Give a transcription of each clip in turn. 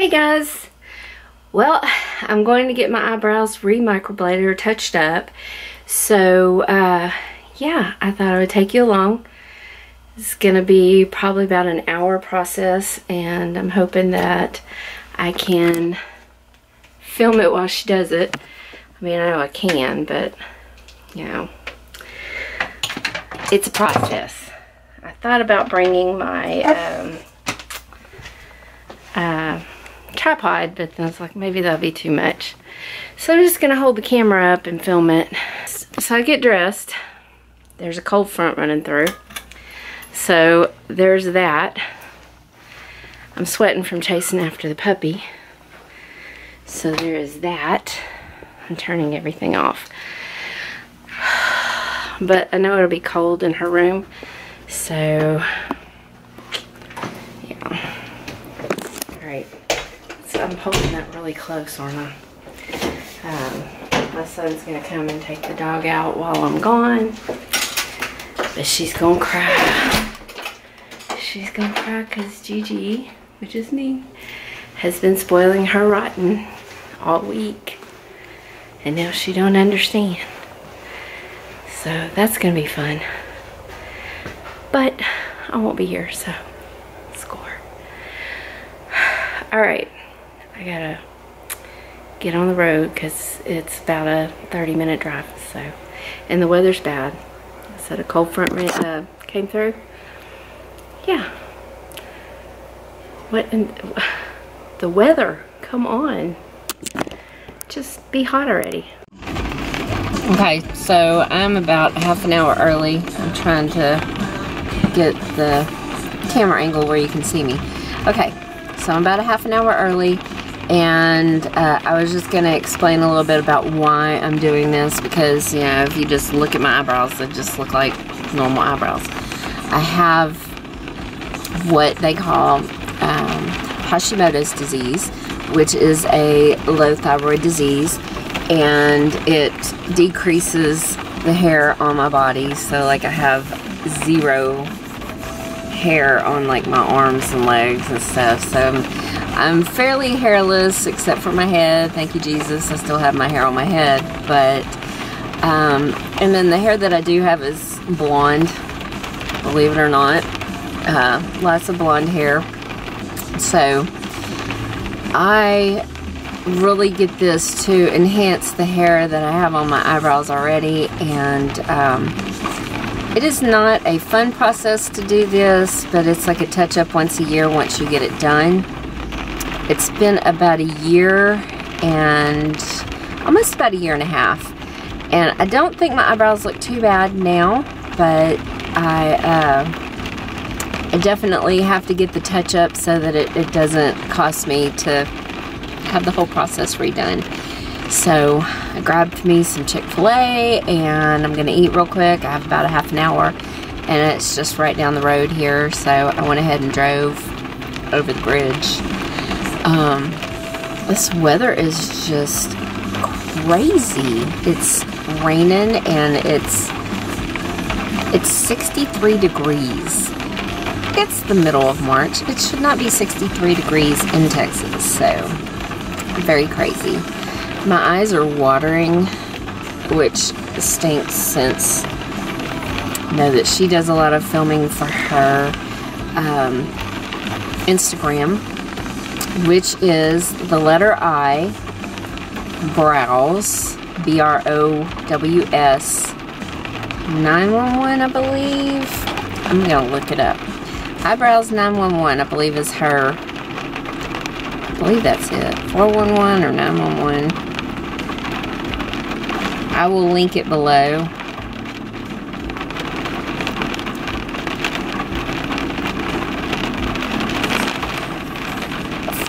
Hey guys! Well, I'm going to get my eyebrows re-microbladed or touched up. So, uh, yeah, I thought I would take you along. It's going to be probably about an hour process and I'm hoping that I can film it while she does it. I mean, I know I can, but, you know, it's a process. I thought about bringing my, um, uh, tripod, but then I was like, maybe that'll be too much. So I'm just gonna hold the camera up and film it. So I get dressed. There's a cold front running through. So there's that. I'm sweating from chasing after the puppy. So there is that. I'm turning everything off. But I know it'll be cold in her room. So, yeah. Alright. So I'm holding that really close, aren't I? Um, my son's going to come and take the dog out while I'm gone. But she's going to cry. She's going to cry because Gigi, which is me, has been spoiling her rotten all week. And now she don't understand. So that's going to be fun. But I won't be here, so score. All right, I gotta get on the road because it's about a 30 minute drive. So, and the weather's bad. so a cold front uh, came through. Yeah. What in the weather? Come on. Just be hot already. Okay, so I'm about half an hour early. I'm trying to get the camera angle where you can see me. Okay, so I'm about a half an hour early and uh, I was just going to explain a little bit about why I'm doing this because, you know, if you just look at my eyebrows, they just look like normal eyebrows. I have what they call um, Hashimoto's disease, which is a low thyroid disease and it decreases the hair on my body. So like I have zero hair on like my arms and legs and stuff. So I'm, I'm fairly hairless except for my head. Thank you, Jesus. I still have my hair on my head. But, um, and then the hair that I do have is blonde, believe it or not. Uh, lots of blonde hair. So I really get this to enhance the hair that I have on my eyebrows already and um, it is not a fun process to do this, but it's like a touch-up once a year once you get it done. It's been about a year and almost about a year and a half. And I don't think my eyebrows look too bad now, but I, uh, I definitely have to get the touch-up so that it, it doesn't cost me to have the whole process redone. So I grabbed me some Chick-fil-A and I'm gonna eat real quick. I have about a half an hour and it's just right down the road here. So I went ahead and drove over the bridge. Um, this weather is just crazy. It's raining and it's it's 63 degrees. It's the middle of March. It should not be 63 degrees in Texas, so very crazy. My eyes are watering, which stinks since I know that she does a lot of filming for her um, Instagram, which is the letter I, brows, B-R-O-W-S, 911, I believe. I'm to look it up. Eyebrows 911, I believe is her. I believe that's it. 411 or 911. I will link it below.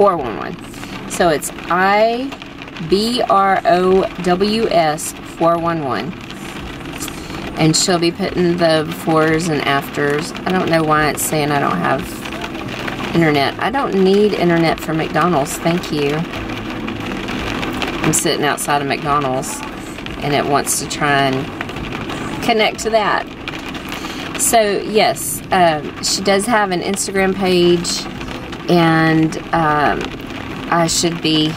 Four one one. So it's I B R O W S four one one. And she'll be putting the befores and afters. I don't know why it's saying I don't have internet. I don't need internet for McDonald's. Thank you. I'm sitting outside of McDonald's and it wants to try and connect to that. So yes, um, she does have an Instagram page and um, I should be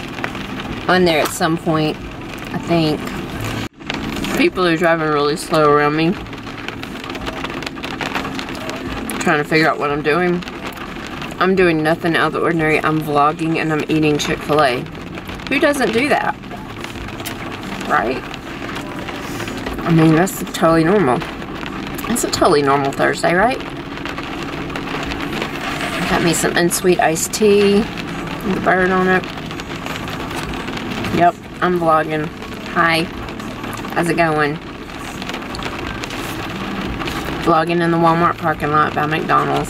on there at some point, I think. People are driving really slow around me. Trying to figure out what I'm doing. I'm doing nothing out of the ordinary. I'm vlogging and I'm eating Chick-fil-A. Who doesn't do that? Right? I mean, that's totally normal. It's a totally normal Thursday, right? Me some unsweet iced tea with the bird on it. Yep, I'm vlogging. Hi. How's it going? Vlogging in the Walmart parking lot by McDonald's.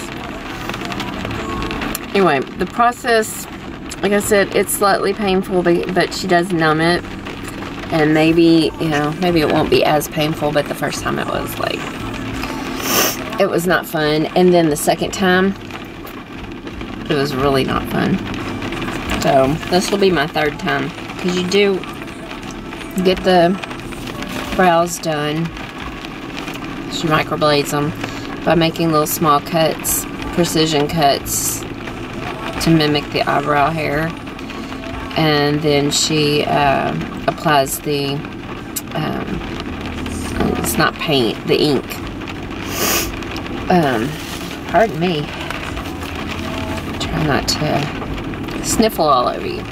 Anyway, the process, like I said, it's slightly painful, but she does numb it. And maybe, you know, maybe it won't be as painful, but the first time it was like, it was not fun. And then the second time, it was really not fun. So, this will be my third time. Because you do get the brows done. She microblades them by making little small cuts, precision cuts to mimic the eyebrow hair. And then she uh, applies the, um, it's not paint, the ink. Um, pardon me. Try not to sniffle all over you.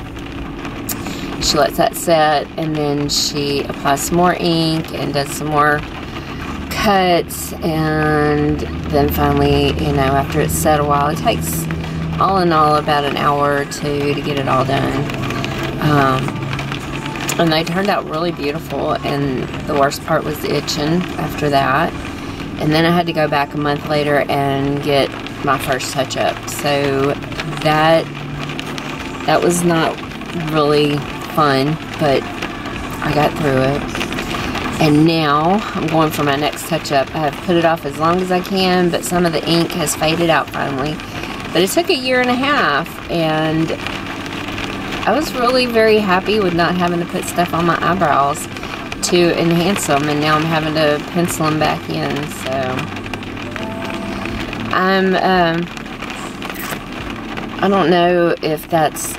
She lets that set and then she applies some more ink and does some more cuts and then finally, you know, after it's set a while, it takes all in all about an hour or two to get it all done. Um, and they turned out really beautiful and the worst part was the itching after that. And then I had to go back a month later and get my first touch-up. So that that was not really fun, but I got through it. And now I'm going for my next touch-up. I have put it off as long as I can, but some of the ink has faded out finally. But it took a year and a half, and I was really very happy with not having to put stuff on my eyebrows to enhance them, and now I'm having to pencil them back in, so. I'm, um, I don't know if that's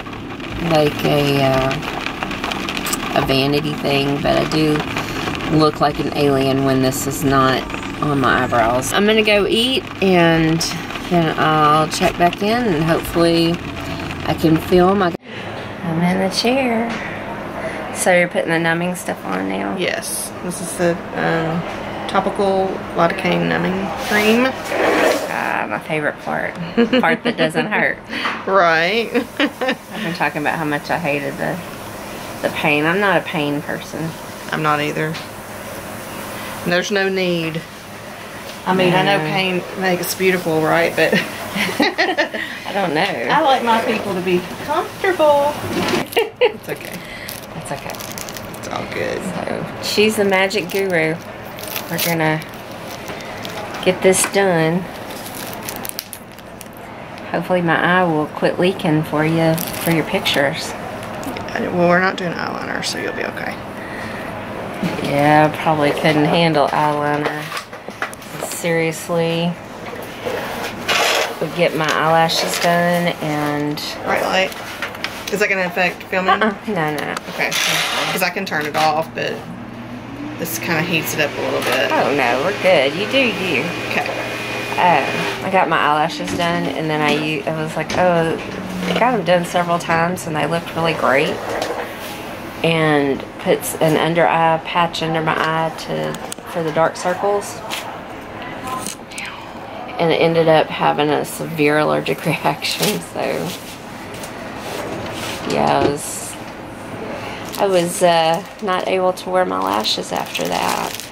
like a, uh, a vanity thing, but I do look like an alien when this is not on my eyebrows. I'm gonna go eat and then I'll check back in and hopefully I can film. I'm in the chair. So you're putting the numbing stuff on now? Yes. This is the um, topical lidocaine numbing cream. My favorite part. part that doesn't hurt. Right. I've been talking about how much I hated the the pain. I'm not a pain person. I'm not either. There's no need. I mean, I know pain makes beautiful, right? But I don't know. I like my people to be comfortable. it's okay. It's okay. It's all good. So, she's the magic guru. We're gonna get this done. Hopefully my eye will quit leaking for you for your pictures. Well, we're not doing eyeliner, so you'll be okay. Yeah, probably couldn't handle eyeliner seriously would get my eyelashes done and... Bright light. Is that going to affect filming? Uh -uh. No, no. Okay. Because I can turn it off, but this kind of heats it up a little bit. Oh, no. We're good. You do you. Okay. Um, I got my eyelashes done, and then I, I was like, oh, I got them done several times, and they looked really great. And puts an under eye patch under my eye to for the dark circles and it ended up having a severe allergic reaction. So, yeah, I was, I was uh, not able to wear my lashes after that.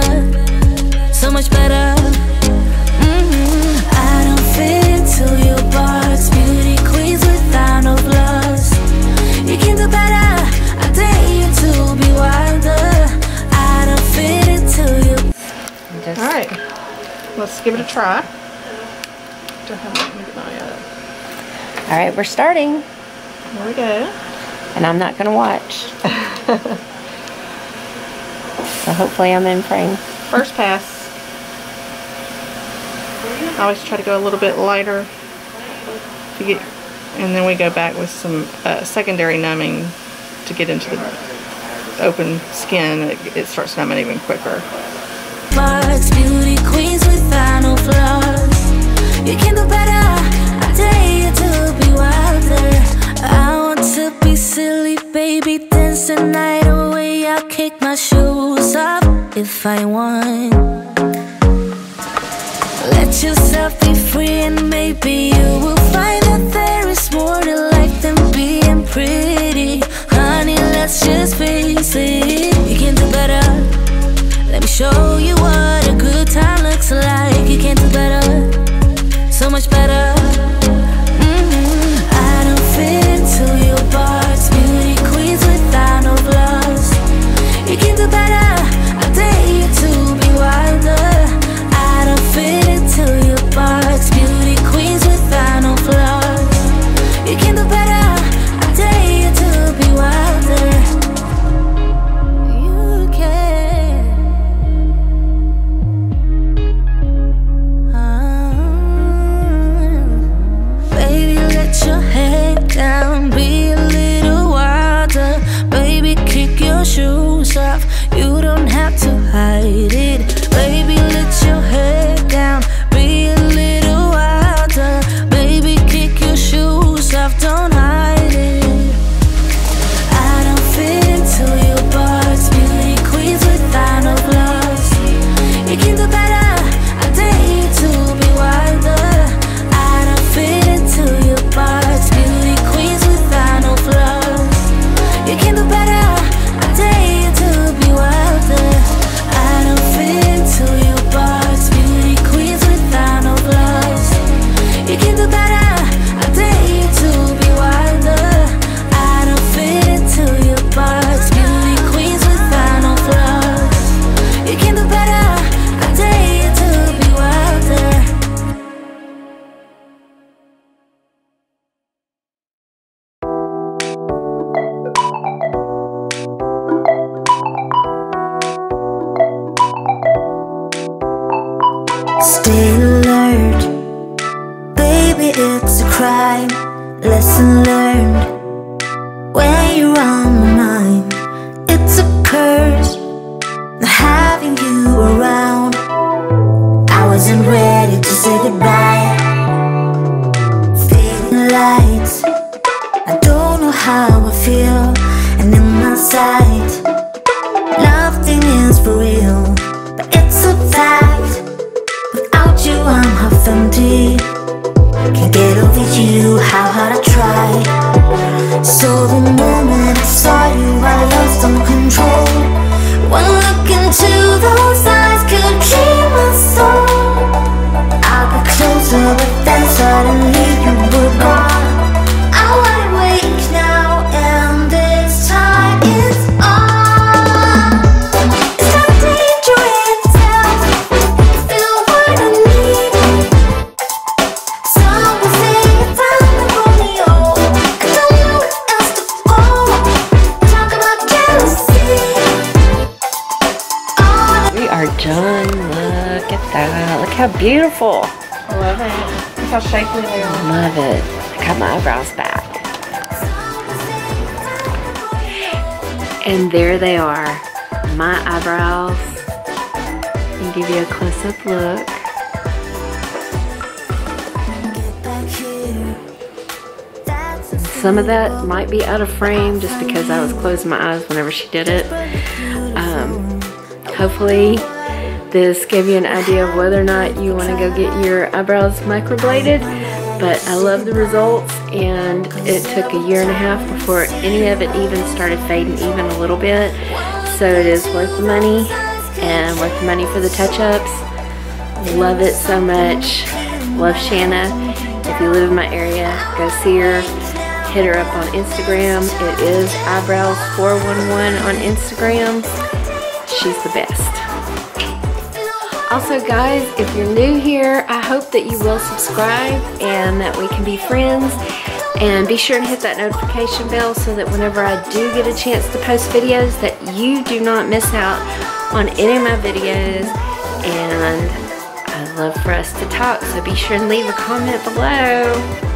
let's give it a try. Don't have that many my, uh, All right, we're starting, Here we go. and I'm not gonna watch. so hopefully I'm in frame. First pass. I always try to go a little bit lighter to get, and then we go back with some uh, secondary numbing to get into the open skin. It, it starts numbing even quicker. If I want. Let yourself be free, and maybe you will find that there is more to life than being pretty. Honey, let's just face it. Show you what a good time looks like. You can do better, so much better. Your head down, be a little wilder. Baby, kick your shoes off. You don't have to hide it. Lesson learned. When you're on my mind, it's a curse. Not having you around. I wasn't ready to say goodbye. Fading lights. I don't know how I feel, and in my sight, you, how hard I try. So the moment I saw you, I lost some control. One look into those eyes how shapely they are. Love it. I got my eyebrows back. And there they are. My eyebrows. And give you a close-up look. Some of that might be out of frame just because I was closing my eyes whenever she did it. Um, hopefully this gave you an idea of whether or not you want to go get your eyebrows microbladed. But I love the results and it took a year and a half before any of it even started fading even a little bit. So it is worth the money and worth the money for the touch-ups. Love it so much. Love Shanna. If you live in my area, go see her. Hit her up on Instagram. It is ibrows411 on Instagram. She's the best. Also guys, if you're new here, I hope that you will subscribe and that we can be friends. And be sure and hit that notification bell so that whenever I do get a chance to post videos that you do not miss out on any of my videos. And I love for us to talk, so be sure and leave a comment below.